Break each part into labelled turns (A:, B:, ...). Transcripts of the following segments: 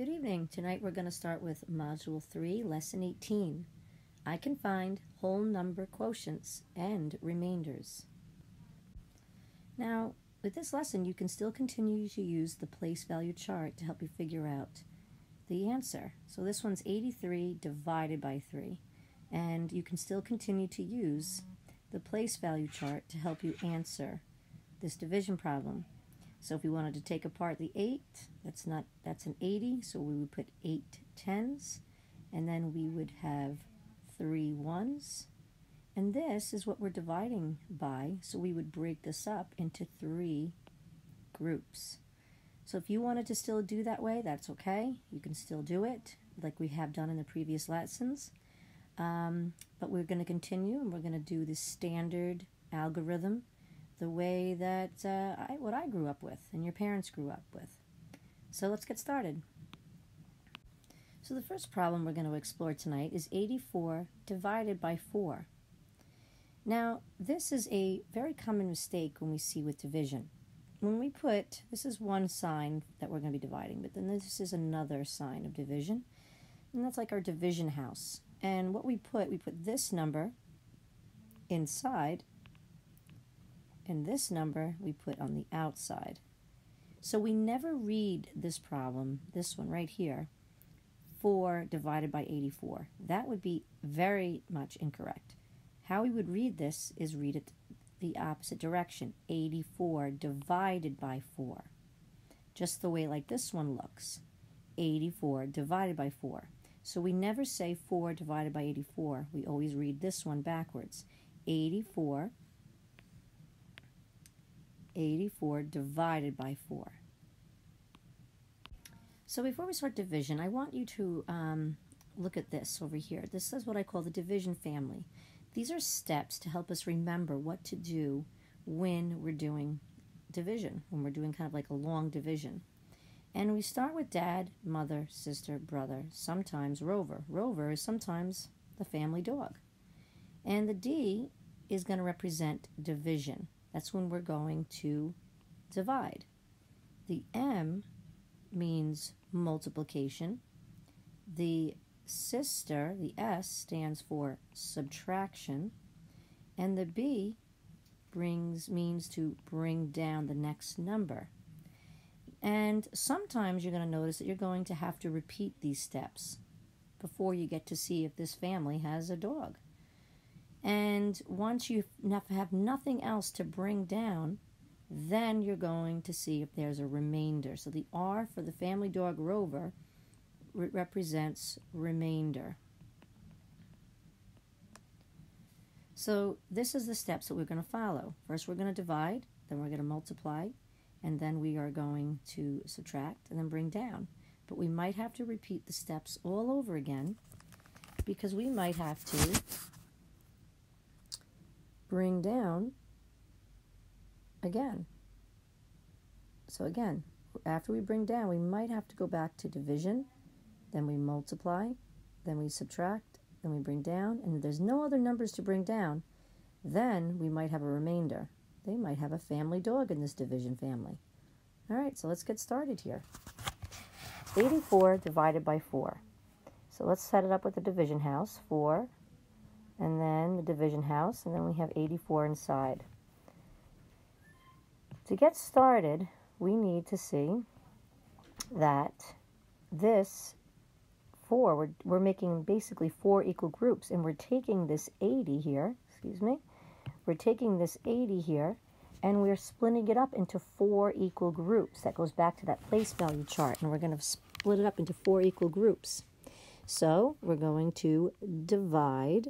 A: Good evening. Tonight we're going to start with Module 3, Lesson 18. I can find whole number quotients and remainders. Now, with this lesson, you can still continue to use the place value chart to help you figure out the answer. So this one's 83 divided by 3. And you can still continue to use the place value chart to help you answer this division problem. So if we wanted to take apart the 8, that's not that's an 80, so we would put 8 tens, and then we would have three ones. And this is what we're dividing by, so we would break this up into three groups. So if you wanted to still do that way, that's okay. You can still do it like we have done in the previous lessons. Um, but we're going to continue and we're going to do the standard algorithm the way that uh, I, what I grew up with and your parents grew up with. So let's get started. So the first problem we're going to explore tonight is 84 divided by 4. Now, this is a very common mistake when we see with division. When we put, this is one sign that we're going to be dividing, but then this is another sign of division. And that's like our division house. And what we put, we put this number inside and this number we put on the outside. So we never read this problem, this one right here, 4 divided by 84. That would be very much incorrect. How we would read this is read it the opposite direction, 84 divided by 4. Just the way like this one looks, 84 divided by 4. So we never say 4 divided by 84. We always read this one backwards. 84 84 divided by 4. So before we start division, I want you to um, look at this over here. This is what I call the division family. These are steps to help us remember what to do when we're doing division, when we're doing kind of like a long division. And we start with dad, mother, sister, brother, sometimes Rover. Rover is sometimes the family dog. And the D is going to represent division. That's when we're going to divide. The M means multiplication. The sister, the S, stands for subtraction. And the B brings means to bring down the next number. And sometimes you're going to notice that you're going to have to repeat these steps before you get to see if this family has a dog. And once you have nothing else to bring down, then you're going to see if there's a remainder. So the R for the family dog rover re- represents remainder. So this is the steps that we're going to follow. First we're going to divide, then we're going to multiply, and then we are going to subtract and then bring down. But we might have to repeat the steps all over again because we might have to bring down again. So again, after we bring down, we might have to go back to division, then we multiply, then we subtract, then we bring down, and if there's no other numbers to bring down, then we might have a remainder. They might have a family dog in this division family. All right, so let's get started here. 84 divided by 4. So let's set it up with the division house. 4 and then the division house, and then we have 84 inside. To get started, we need to see that this 4, we're, we're making basically four equal groups, and we're taking this 80 here, excuse me, we're taking this 80 here, and we're splitting it up into four equal groups. That goes back to that place value chart, and we're going to split it up into four equal groups. So we're going to divide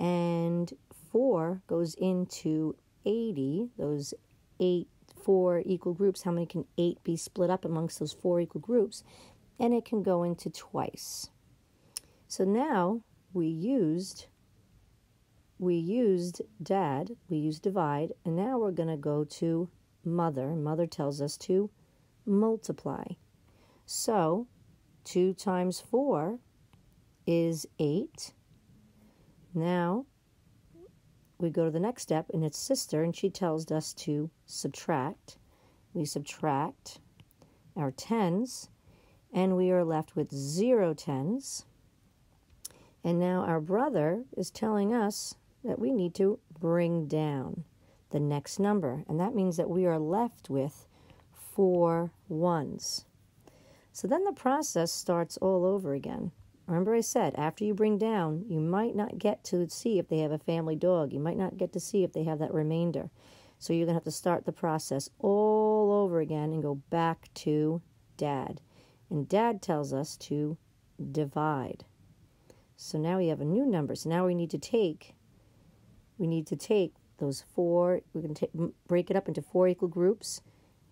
A: and 4 goes into 80, those 8, 4 equal groups. How many can 8 be split up amongst those 4 equal groups? And it can go into twice. So now we used we used dad, we used divide, and now we're going to go to mother. Mother tells us to multiply. So 2 times 4 is 8 now we go to the next step, and it's sister, and she tells us to subtract. We subtract our tens, And we are left with zero tens. And now our brother is telling us that we need to bring down the next number. And that means that we are left with four ones. So then the process starts all over again. Remember, I said after you bring down, you might not get to see if they have a family dog. You might not get to see if they have that remainder. So you're going to have to start the process all over again and go back to dad. And dad tells us to divide. So now we have a new number. So now we need to take we need to take those four, we can take, break it up into four equal groups.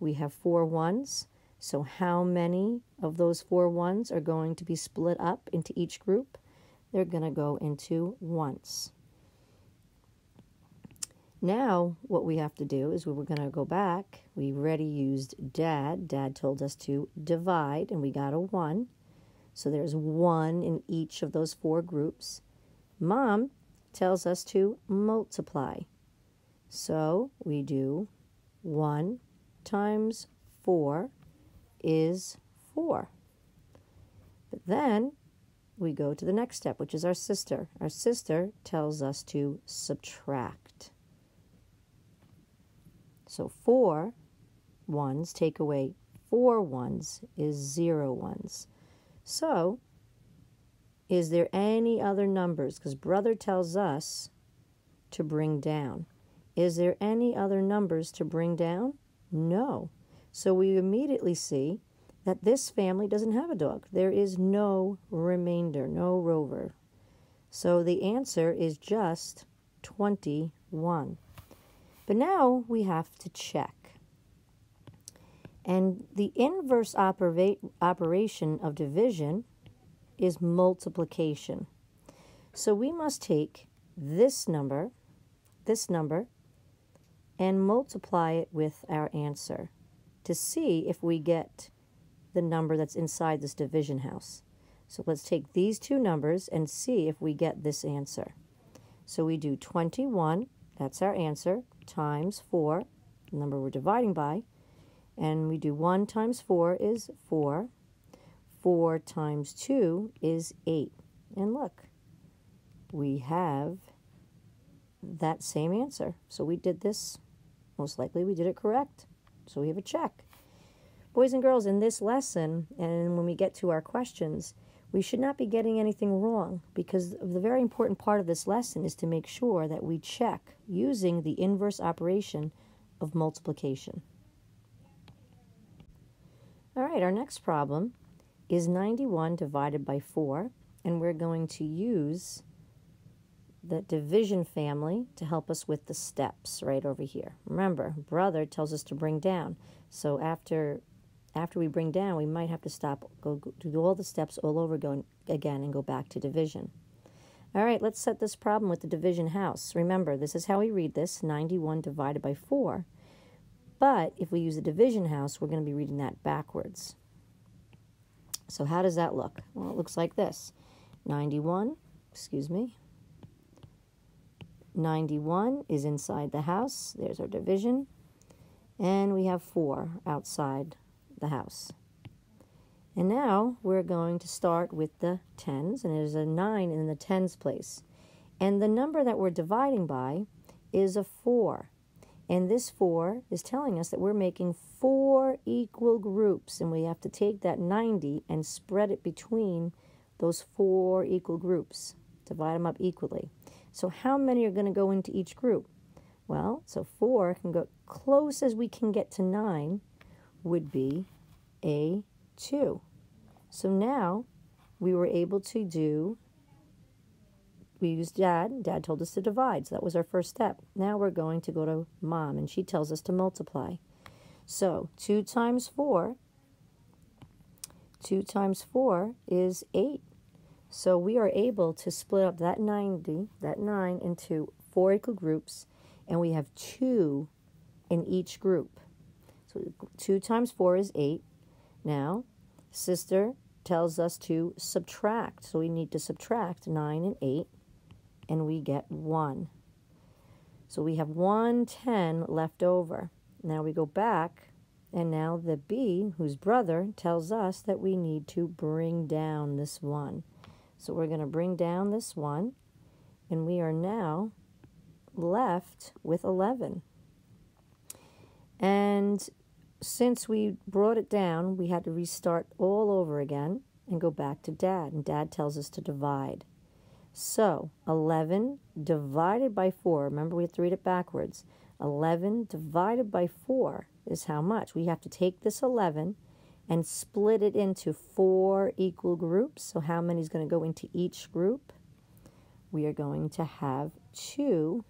A: We have four ones. So, how many of those four ones are going to be split up into each group? They're going to go into once. Now, what we have to do is we are going to go back. We already used dad. Dad told us to divide, and we got a one. So, there's one in each of those four groups. Mom tells us to multiply. So, we do 1 times 4 is 4. But then we go to the next step, which is our sister. Our sister tells us to subtract. So four ones take away four ones is zero ones. So, is there any other numbers? Because brother tells us to bring down. Is there any other numbers to bring down? No. So we immediately see that this family doesn't have a dog. There is no remainder, no rover. So the answer is just 21. But now we have to check. And the inverse opera- operation of division is multiplication. So we must take this number, this number, and multiply it with our answer to see if we get the number that's inside this division house. So let's take these two numbers and see if we get this answer. So we do 21, that's our answer, times 4, the number we're dividing by, and we do 1 times 4 is 4. 4 times 2 is 8. And look, we have that same answer. So we did this, most likely we did it correct. So we have a check. Boys and girls, in this lesson, and when we get to our questions, we should not be getting anything wrong because the very important part of this lesson is to make sure that we check using the inverse operation of multiplication. All right, our next problem is 91 divided by 4, and we're going to use the division family to help us with the steps right over here. Remember, brother tells us to bring down. So after after we bring down, we might have to stop, go, go do all the steps all over again and go back to division. All right, let's set this problem with the division house. Remember, this is how we read this, 91 divided by 4. But if we use the division house, we're going to be reading that backwards. So how does that look? Well, it looks like this. 91, excuse me. 91 is inside the house. There's our division. And we have 4 outside the house. And now we're going to start with the tens, and there's a 9 in the tens place. And the number that we're dividing by is a 4. And this 4 is telling us that we're making four equal groups, and we have to take that 90 and spread it between those four equal groups, divide them up equally. So, how many are going to go into each group? Well, so 4 can go close as we can get to 9 would be A2. So now we were able to do we used dad. Dad told us to divide, so that was our first step. Now we're going to go to mom, and she tells us to multiply. So 2 times 4, 2 times 4 is 8. So we are able to split up that 90, that 9, into four equal groups, and we have 2 in each group. So 2 times 4 is 8. Now, sister tells us to subtract. So we need to subtract 9 and 8 and we get 1. So we have 110 left over. Now we go back And now the B, whose brother, tells us that we need to bring down this 1. So we're going to bring down this 1, and we are now left with 11. And since we brought it down, we had to restart all over again and go back to dad. And dad tells us to divide. So 11 divided by 4, remember we have to read it backwards. 11 divided by 4 is how much? We have to take this 11 and split it into four equal groups. So how many is going to go into each group? We are going to have two,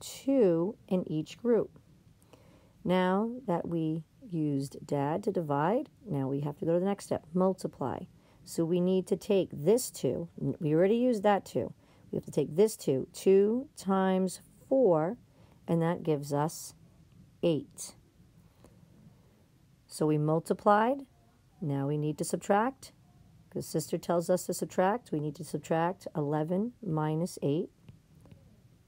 A: two in each group. Now that we used dad to divide, now we have to go to the next step, multiply. So we need to take this 2. We already used that 2. We have to take this 2. 2 times 4, and that gives us 8. So we multiplied. Now we need to subtract. Because sister tells us to subtract, we need to subtract 11 minus 8.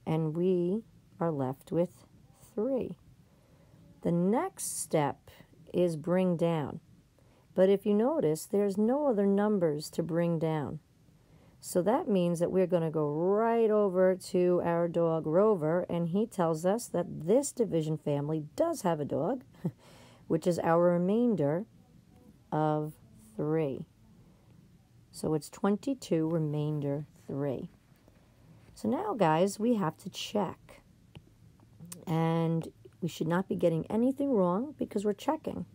A: And we are left with 3. The next step is bring down. But if you notice, there's no other numbers to bring down. So that means that we're going to go right over to our dog Rover, and he tells us that this division family does have a dog, which is our remainder of 3. So it's 22 remainder 3. So now, guys, we have to check. And we should not be getting anything wrong because we're checking.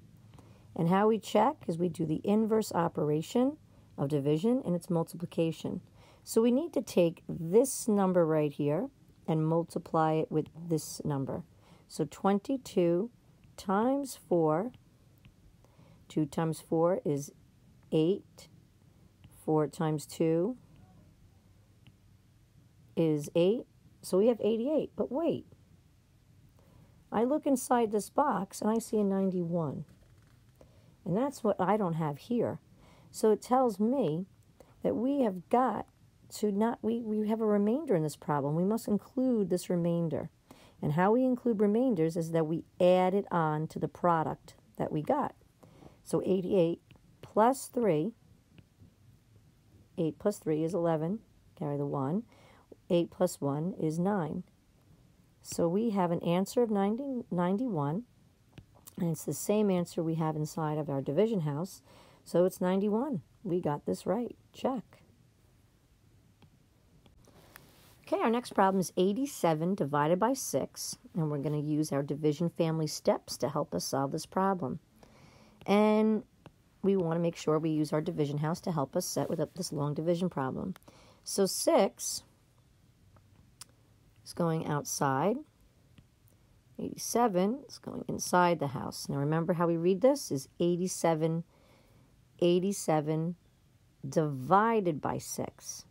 A: And how we check is we do the inverse operation of division and its multiplication. So we need to take this number right here and multiply it with this number. So 22 times 4, 2 times 4 is 8, 4 times 2 is 8, so we have 88. But wait, I look inside this box and I see a 91. And that's what I don't have here. So it tells me that we have got to not, we, we have a remainder in this problem. We must include this remainder. And how we include remainders is that we add it on to the product that we got. So 88 plus 3, 8 plus 3 is 11, carry the 1. 8 plus 1 is 9. So we have an answer of 90, 91 and it's the same answer we have inside of our division house. So it's 91. We got this right. Check. Okay, our next problem is 87 divided by 6. And we're going to use our division family steps to help us solve this problem. And we want to make sure we use our division house to help us set up this long division problem. So 6 is going outside. 87 is going inside the house. Now remember how we read this is 87 87 divided by 6.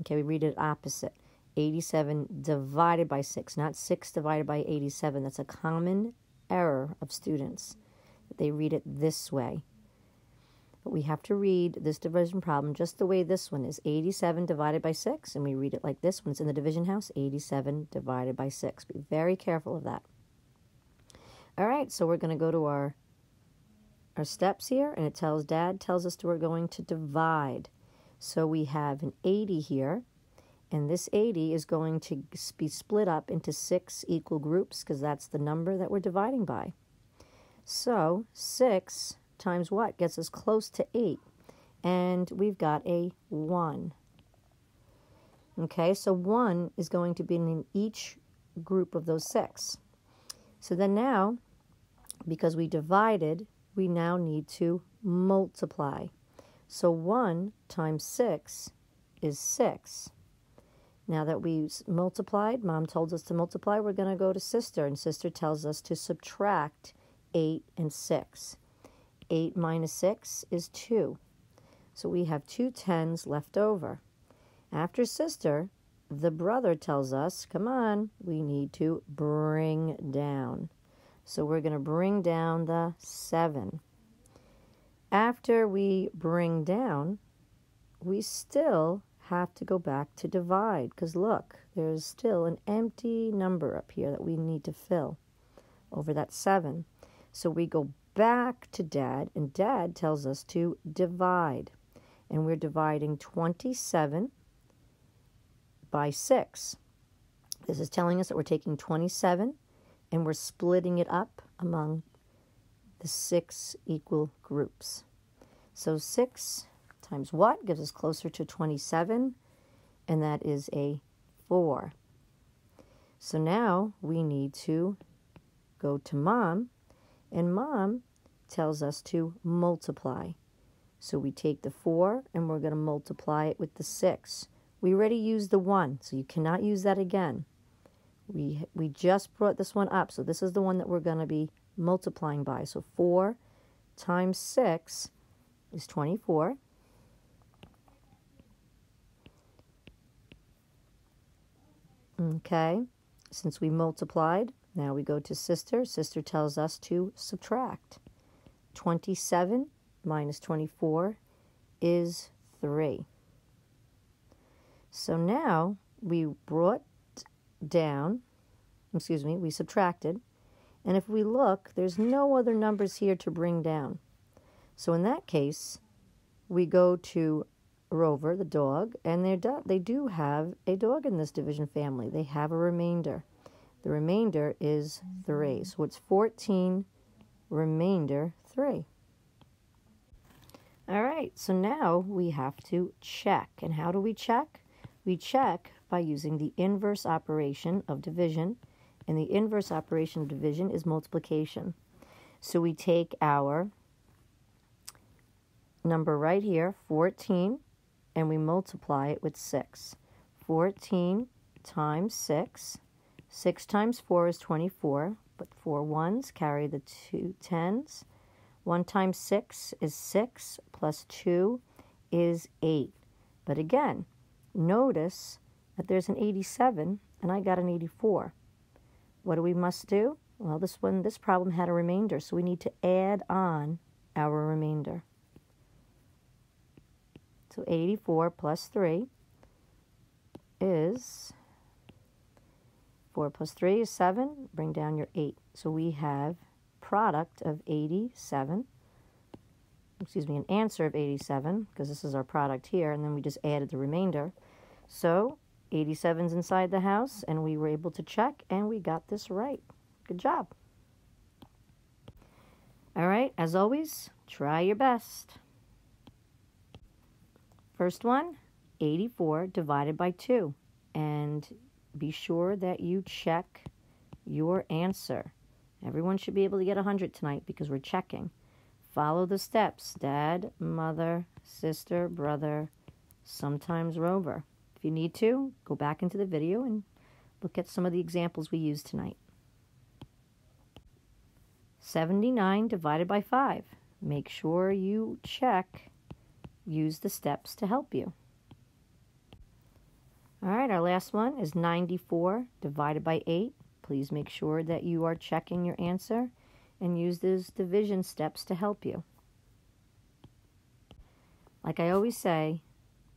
A: Okay, we read it opposite. 87 divided by 6, not 6 divided by 87. That's a common error of students. They read it this way. But we have to read this division problem just the way this one is 87 divided by 6, and we read it like this when it's in the division house 87 divided by 6. Be very careful of that. All right, so we're going to go to our our steps here, and it tells Dad tells us that we're going to divide. So we have an 80 here, and this 80 is going to be split up into six equal groups because that's the number that we're dividing by. So 6 times what gets us close to 8, and we've got a 1. Okay, so 1 is going to be in each group of those six. So then now, because we divided, we now need to multiply. So 1 times 6 is 6. Now that we've multiplied, mom told us to multiply, we're going to go to sister, and sister tells us to subtract 8 and 6. 8 minus 6 is 2. So we have two tens left over. After sister, the brother tells us, come on, we need to bring down. So we're going to bring down the 7. After we bring down, we still have to go back to divide because look, there's still an empty number up here that we need to fill. over that 7. So we go back to Dad, and Dad tells us to divide. And we're dividing 27 by 6. This is telling us that we're taking 27 and we're splitting it up among the six equal groups. So 6 times what gives us closer to 27, and that is a 4. So now we need to go to mom, and mom tells us to multiply. So we take the 4 and we're going to multiply it with the 6. We already used the 1, so you cannot use that again. We, we just brought this one up, so this is the one that we're going to be multiplying by. So 4 times 6 is 24. Okay, since we multiplied, now we go to sister. Sister tells us to subtract. 27 minus 24 is 3. So now we brought down, excuse me, we subtracted. And if we look, there's no other numbers here to bring down. So in that case, we go to Rover, the dog, and they do, they do have a dog in this division family. They have a remainder. The remainder is 3. So it's 14 remainder 3. All right, so now we have to check. And how do we check? We check by using the inverse operation of division, and the inverse operation of division is multiplication. So we take our number right here, 14, and we multiply it with 6. 14 times 6. 6 times 4 is 24, but four ones carry the two tens. 1 times 6 is 6, plus 2 is 8. But again, notice that there's an 87 and I got an 84. What do we must do? Well, this one, this problem had a remainder, so we need to add on our remainder. So 84 plus 3 is 4 plus 3 is 7. Bring down your 8. So we have product of 87, excuse me, an answer of 87, because this is our product here, and then we just added the remainder. So 87's inside the house, and we were able to check, and we got this right. Good job. All right, as always, try your best. First one, 84 divided by 2. And be sure that you check your answer. Everyone should be able to get 100 tonight because we're checking. Follow the steps dad, mother, sister, brother, sometimes rover. If you need to, go back into the video and look at some of the examples we used tonight. 79 divided by 5. Make sure you check, use the steps to help you. All right, our last one is 94 divided by 8. Please make sure that you are checking your answer and use those division steps to help you. Like I always say,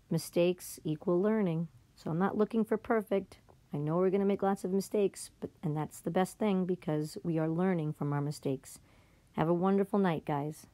A: mistakes equal learning. So I'm not looking for perfect. I know we're going to make lots of mistakes, but and that's the best thing because we are learning from our mistakes. Have a wonderful night, guys.